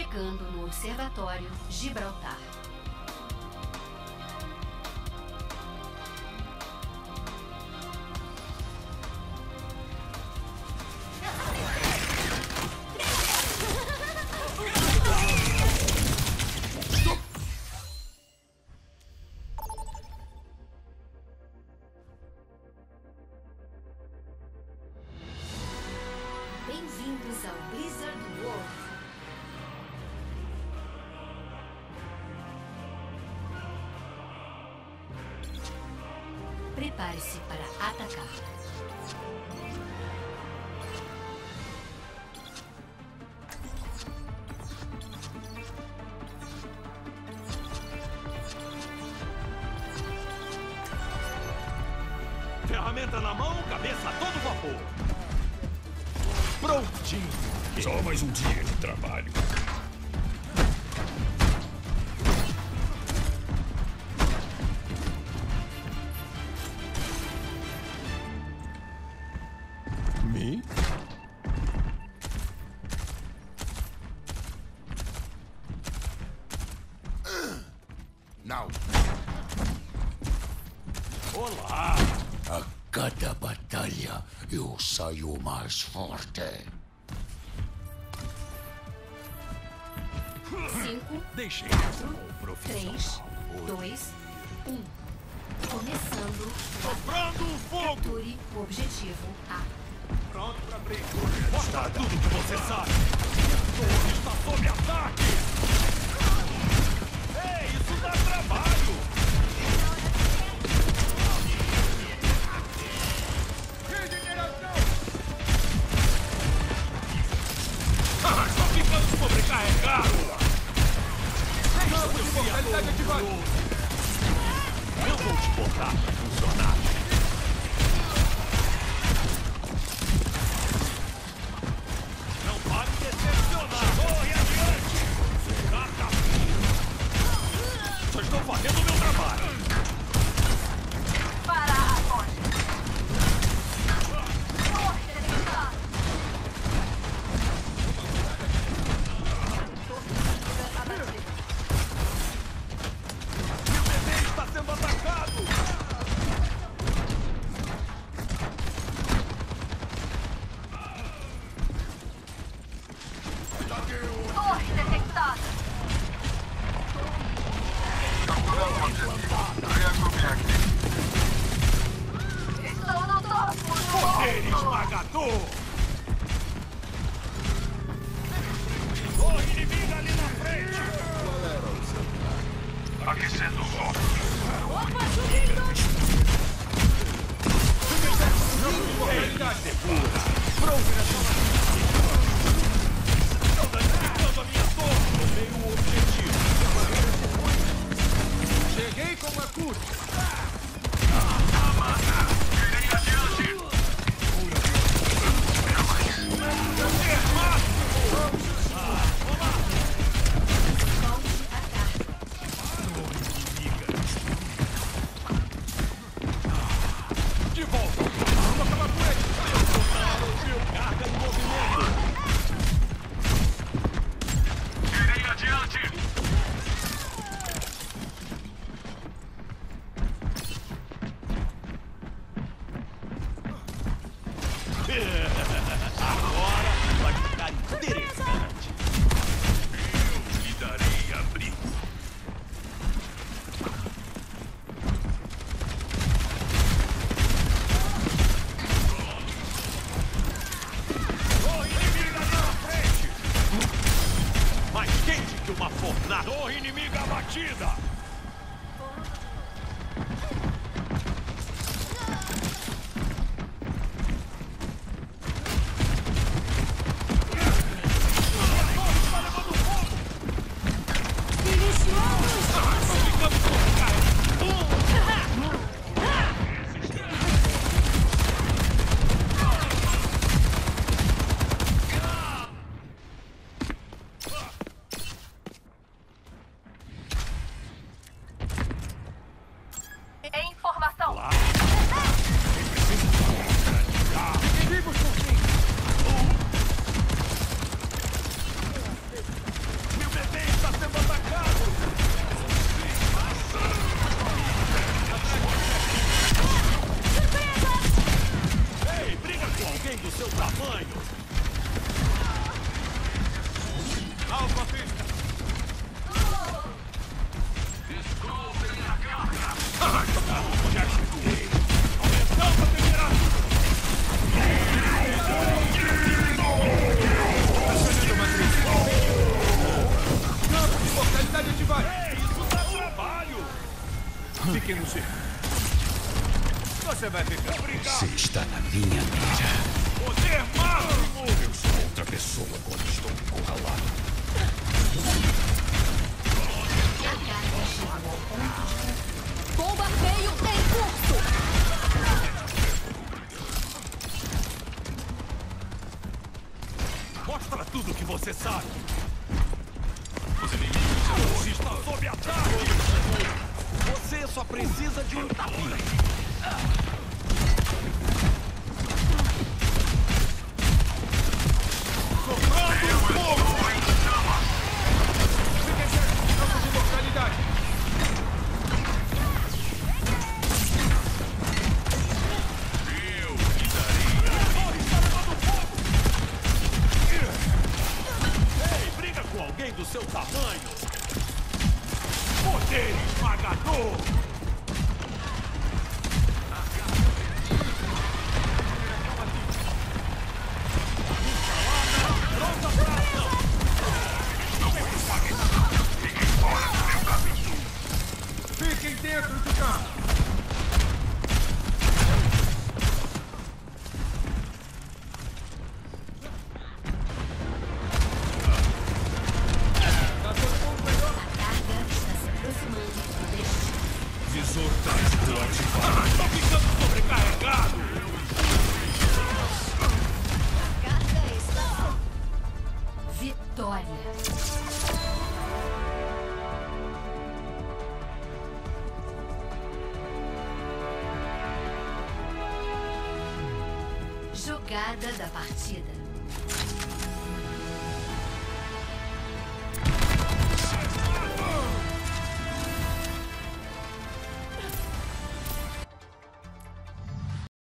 Chegando no Observatório Gibraltar. Bem-vindos ao Blizzard World. Prepare-se para atacar. Ferramenta na mão, cabeça a todo vapor. Prontinho. Só mais um dia de trabalho. Me? Não. Olá. A cada batalha eu saio mais forte. Cinco, Deixei essa com o três, dois, um. Começando. Soprando o fogo. Capture o objetivo A. Pronto pra briga. Mostra tudo que você sabe. Torre está sob ataque. Ei, isso dá trabalho. Ah, Só ficando sobrecarregado. Campo de mortalidade ativado. Eu vou te botar pra funcionar. Aquecendo o sol! Opa, subindo! Pronto! Estão danificando a minha torre! Tomei o objetivo! Cheguei com uma cura! Fiquem no circo. Você vai ficar. Obrigado! Você está na minha mira. Poder máximo! Eu sou outra pessoa quando estou encurralado. Bombardeio em curso! Mostra tudo que você sabe! Os inimigos estão sob ataque! Só precisa de um tapinha! Esmagador! Fiquem dentro do campo. Jogada da partida.